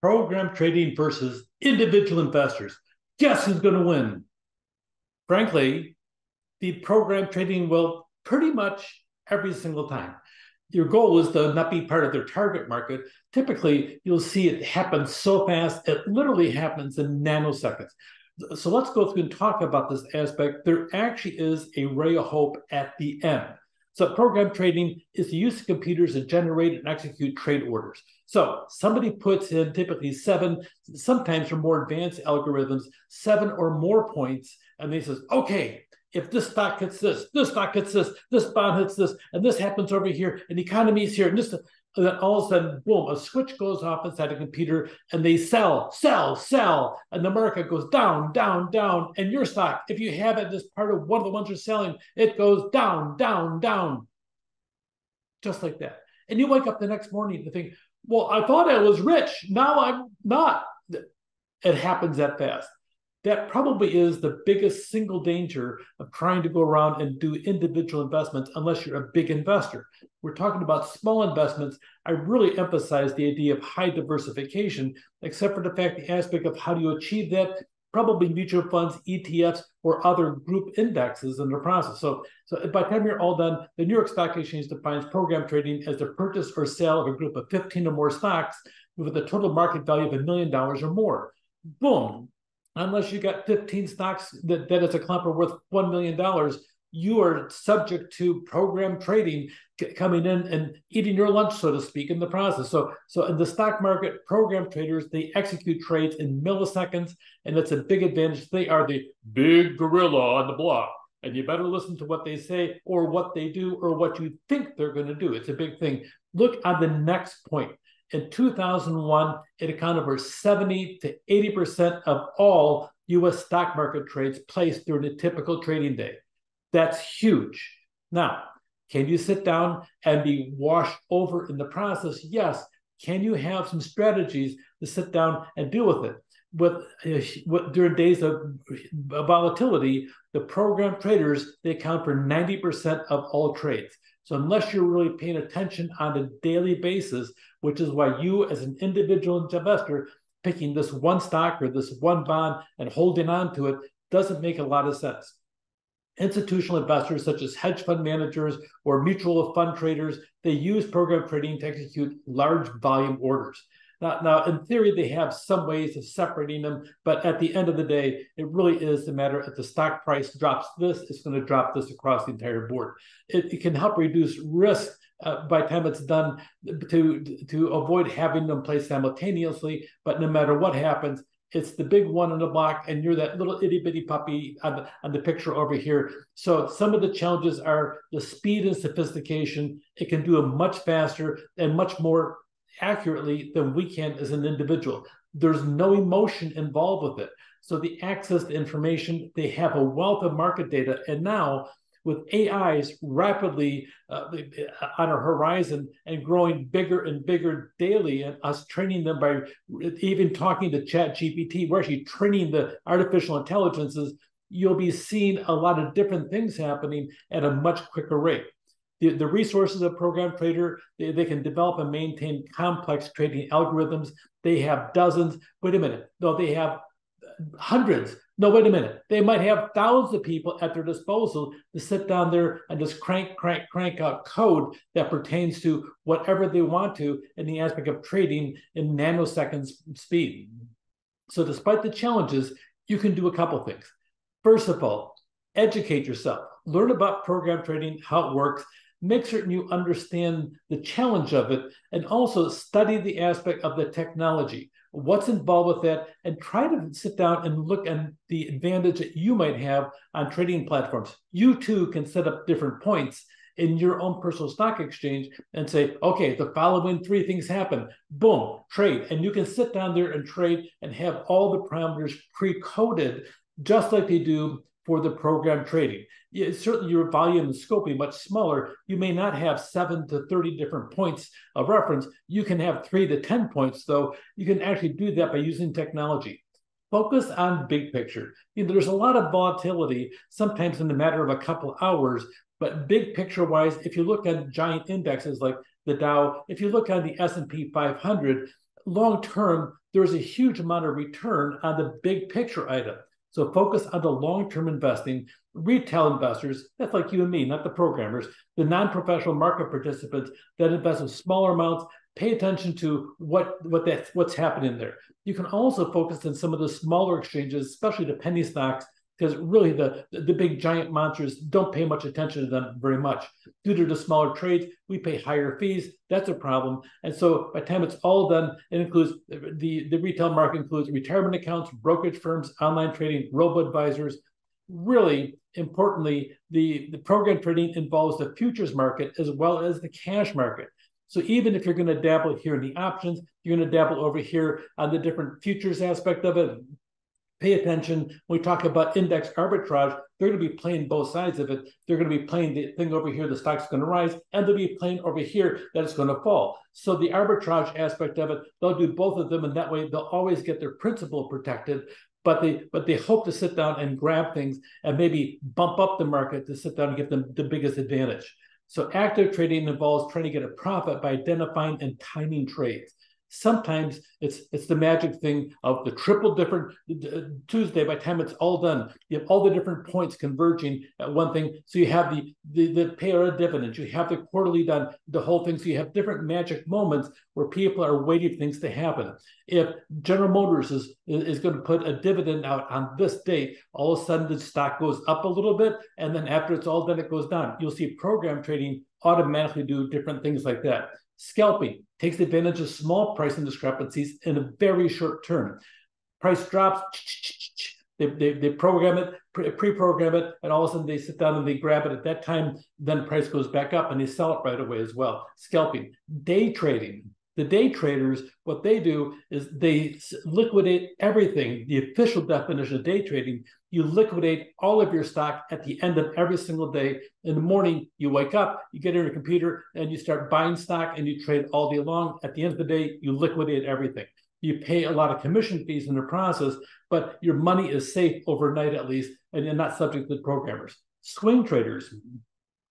program trading versus individual investors. Guess who's going to win? Frankly, the program trading will pretty much every single time. Your goal is to not be part of their target market. Typically, you'll see it happen so fast, it literally happens in nanoseconds. So let's go through and talk about this aspect. There actually is a ray of hope at the end. So program trading is the use of computers to generate and execute trade orders. So somebody puts in typically seven, sometimes for more advanced algorithms, seven or more points, and they says, okay, if this stock hits this, this stock hits this, this bond hits this, and this happens over here, and the economy is here, and this, and then all of a sudden, boom, a switch goes off inside a computer, and they sell, sell, sell, and the market goes down, down, down, and your stock, if you have it as part of one of the ones you're selling, it goes down, down, down, just like that. And you wake up the next morning and think, well, I thought I was rich, now I'm not. It happens that fast that probably is the biggest single danger of trying to go around and do individual investments unless you're a big investor. We're talking about small investments. I really emphasize the idea of high diversification, except for the fact the aspect of how do you achieve that probably mutual funds, ETFs, or other group indexes in the process. So, so by the time you're all done, the New York Stock Exchange defines program trading as the purchase or sale of a group of 15 or more stocks with a total market value of a million dollars or more. Boom, unless you got 15 stocks that, that is a clumper worth $1 million, you are subject to program trading coming in and eating your lunch, so to speak, in the process. So, so in the stock market, program traders they execute trades in milliseconds, and that's a big advantage. They are the big gorilla on the block, and you better listen to what they say or what they do or what you think they're going to do. It's a big thing. Look on the next point. In 2001, it accounted for 70 to 80% of all US stock market trades placed during a typical trading day. That's huge. Now, can you sit down and be washed over in the process? Yes. Can you have some strategies to sit down and deal with it? With, with during days of volatility, the program traders they account for 90% of all trades. So unless you're really paying attention on a daily basis, which is why you as an individual investor picking this one stock or this one bond and holding on to it doesn't make a lot of sense. Institutional investors such as hedge fund managers or mutual fund traders, they use program trading to execute large volume orders. Now, now, in theory, they have some ways of separating them, but at the end of the day, it really is the matter if the stock price drops this, it's going to drop this across the entire board. It, it can help reduce risk uh, by the time it's done to to avoid having them play simultaneously. But no matter what happens, it's the big one on the block, and you're that little itty bitty puppy on the, on the picture over here. So some of the challenges are the speed and sophistication. It can do it much faster and much more accurately than we can as an individual. There's no emotion involved with it. So the access to information, they have a wealth of market data. And now with AIs rapidly uh, on our horizon and growing bigger and bigger daily, and us training them by even talking to Chat GPT, we're actually training the artificial intelligences. You'll be seeing a lot of different things happening at a much quicker rate the, the resources of program trader they, they can develop and maintain complex trading algorithms they have dozens wait a minute no they have hundreds no wait a minute. They might have thousands of people at their disposal to sit down there and just crank crank crank out code that pertains to whatever they want to in the aspect of trading in nanoseconds speed. So despite the challenges you can do a couple things. First of all educate yourself. Learn about program trading how it works make certain you understand the challenge of it, and also study the aspect of the technology, what's involved with that, and try to sit down and look at the advantage that you might have on trading platforms. You too can set up different points in your own personal stock exchange and say, okay, the following three things happen. Boom, trade. And you can sit down there and trade and have all the parameters pre coded, just like they do for the program trading. Yeah, certainly your volume and scope be much smaller. You may not have seven to 30 different points of reference. You can have three to 10 points, though. You can actually do that by using technology. Focus on big picture. You know, there's a lot of volatility, sometimes in the matter of a couple hours, but big picture wise, if you look at giant indexes like the Dow, if you look at the S&P 500, long term, there's a huge amount of return on the big picture item. So focus on the long-term investing, retail investors, that's like you and me, not the programmers, the non-professional market participants that invest in smaller amounts, pay attention to what what that what's happening there. You can also focus on some of the smaller exchanges, especially the penny stocks because really the, the big giant monsters don't pay much attention to them very much. Due to the smaller trades, we pay higher fees. That's a problem. And so by the time it's all done, it includes the, the retail market includes retirement accounts, brokerage firms, online trading, robo advisors. Really importantly, the, the program trading involves the futures market as well as the cash market. So even if you're going to dabble here in the options, you're going to dabble over here on the different futures aspect of it, pay attention. When we talk about index arbitrage they're going to be playing both sides of it. They're going to be playing the thing over here the stock's going to rise and they'll be playing over here that it's going to fall. So the arbitrage aspect of it they'll do both of them and that way they'll always get their principal protected but they but they hope to sit down and grab things and maybe bump up the market to sit down and get them the biggest advantage. So active trading involves trying to get a profit by identifying and timing trades Sometimes it's it's the magic thing of the triple different uh, Tuesday. By time it's all done, you have all the different points converging at one thing. So you have the the, the payer dividends, you have the quarterly done, the whole thing. So you have different magic moments where people are waiting for things to happen. If General Motors is is going to put a dividend out on this date, all of a sudden the stock goes up a little bit, and then after it's all done, it goes down. You'll see program trading automatically do different things like that. Scalping takes advantage of small pricing discrepancies in a very short term. Price drops, they, they, they program it, pre program it, and all of a sudden they sit down and they grab it at that time. Then price goes back up and they sell it right away as well. Scalping, day trading. The day traders, what they do is they liquidate everything. The official definition of day trading you liquidate all of your stock at the end of every single day. In the morning, you wake up, you get in your computer, and you start buying stock and you trade all day long. At the end of the day, you liquidate everything. You pay a lot of commission fees in the process, but your money is safe overnight at least, and you're not subject to programmers. Swing traders,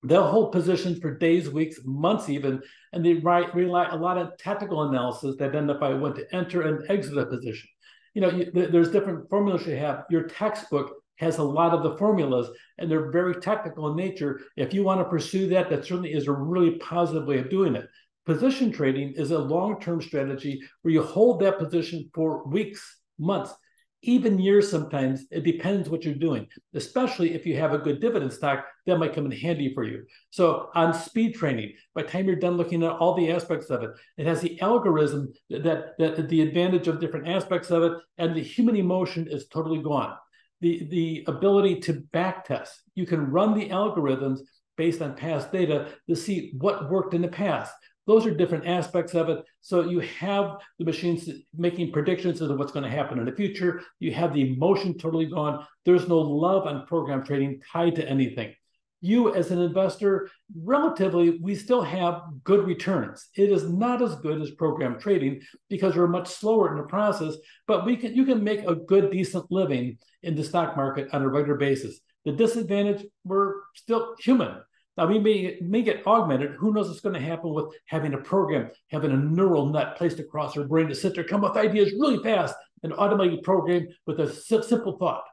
they'll hold positions for days, weeks, months even, and they rely a lot of tactical analysis to identify when to enter and exit a position you know, you, there's different formulas you have. Your textbook has a lot of the formulas and they're very technical in nature. If you want to pursue that, that certainly is a really positive way of doing it. Position trading is a long term strategy where you hold that position for weeks, months, even years sometimes. It depends what you're doing, especially if you have a good dividend stock that might come in handy for you. So on speed training, by time you're done looking at all the aspects of it, it has the algorithm that, that the advantage of different aspects of it, and the human emotion is totally gone. The, the ability to back test. You can run the algorithms based on past data to see what worked in the past. Those are different aspects of it. So you have the machines making predictions of what's going to happen in the future. You have the emotion totally gone. There's no love on program trading tied to anything. You, as an investor, relatively, we still have good returns. It is not as good as program trading because we're much slower in the process, but we can you can make a good, decent living in the stock market on a regular basis. The disadvantage, we're still human. Now we may may get augmented. Who knows what's going to happen with having a program, having a neural net placed across our brain to sit there, come up with ideas really fast, and automatically program with a simple thought.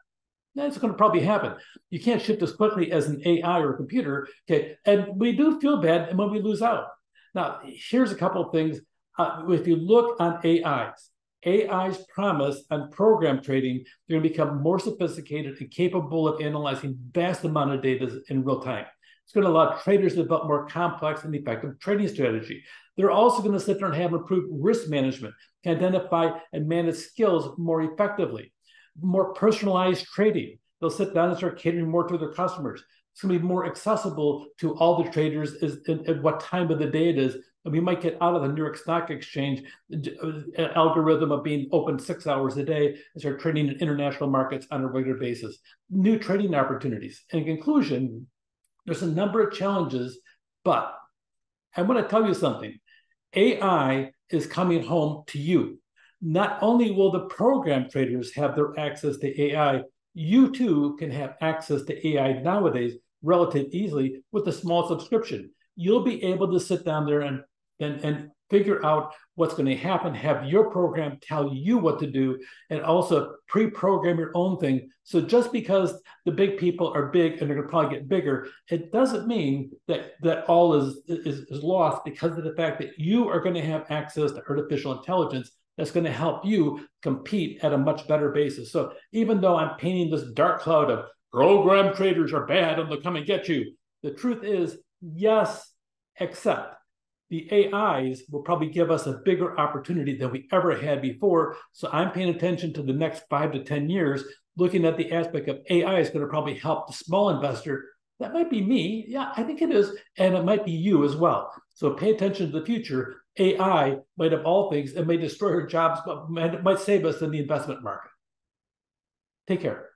That's going to probably happen. You can't shift as quickly as an AI or a computer. Okay, and we do feel bad when we lose out. Now, here's a couple of things. Uh, if you look on AIs, AI's promise on program trading, they're going to become more sophisticated and capable of analyzing vast amount of data in real time. It's going to allow traders to develop more complex and effective trading strategy. They're also going to sit there and have improved risk management, can identify and manage skills more effectively, more personalized trading. They'll sit down and start catering more to their customers. It's going to be more accessible to all the traders as, at what time of the day it is. And we might get out of the New York Stock Exchange uh, algorithm of being open six hours a day and start trading in international markets on a regular basis. New trading opportunities. In conclusion, there's a number of challenges, but I want to tell you something. AI is coming home to you. Not only will the program traders have their access to AI, you too can have access to AI nowadays relatively easily with a small subscription. You'll be able to sit down there and and, and figure out what's going to happen, have your program tell you what to do, and also pre program your own thing. So just because the big people are big and they're going to probably get bigger, it doesn't mean that, that all is, is, is lost because of the fact that you are going to have access to artificial intelligence that's going to help you compete at a much better basis. So even though I'm painting this dark cloud of program traders are bad and they'll come and get you, the truth is, yes, except the AIs will probably give us a bigger opportunity than we ever had before. So I'm paying attention to the next five to 10 years, looking at the aspect of AI is going to probably help the small investor. That might be me. Yeah, I think it is. And it might be you as well. So pay attention to the future. AI might have all things, it may destroy our jobs, but it might save us in the investment market. Take care.